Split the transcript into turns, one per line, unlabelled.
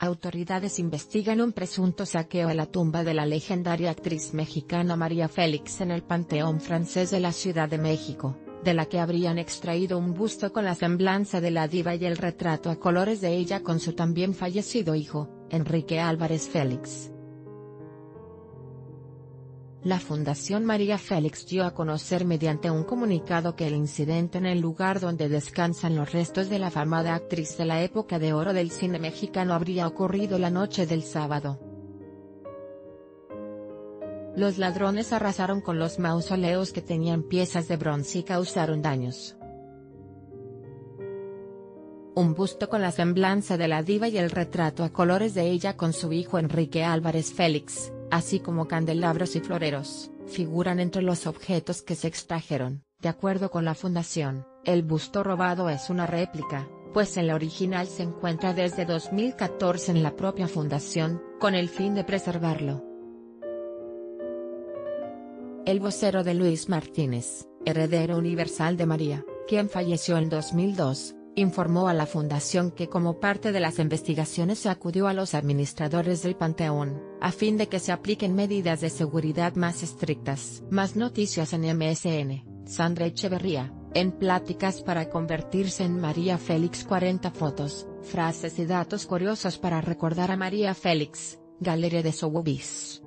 Autoridades investigan un presunto saqueo a la tumba de la legendaria actriz mexicana María Félix en el Panteón francés de la Ciudad de México, de la que habrían extraído un busto con la semblanza de la diva y el retrato a colores de ella con su también fallecido hijo, Enrique Álvarez Félix. La Fundación María Félix dio a conocer mediante un comunicado que el incidente en el lugar donde descansan los restos de la famada actriz de la época de oro del cine mexicano habría ocurrido la noche del sábado. Los ladrones arrasaron con los mausoleos que tenían piezas de bronce y causaron daños. Un busto con la semblanza de la diva y el retrato a colores de ella con su hijo Enrique Álvarez Félix, así como candelabros y floreros, figuran entre los objetos que se extrajeron. De acuerdo con la fundación, el busto robado es una réplica, pues el original se encuentra desde 2014 en la propia fundación, con el fin de preservarlo. El vocero de Luis Martínez, heredero universal de María, quien falleció en 2002, informó a la fundación que como parte de las investigaciones se acudió a los administradores del Panteón, a fin de que se apliquen medidas de seguridad más estrictas. Más noticias en MSN, Sandra Echeverría, en pláticas para convertirse en María Félix 40 fotos, frases y datos curiosos para recordar a María Félix, Galería de Soubis.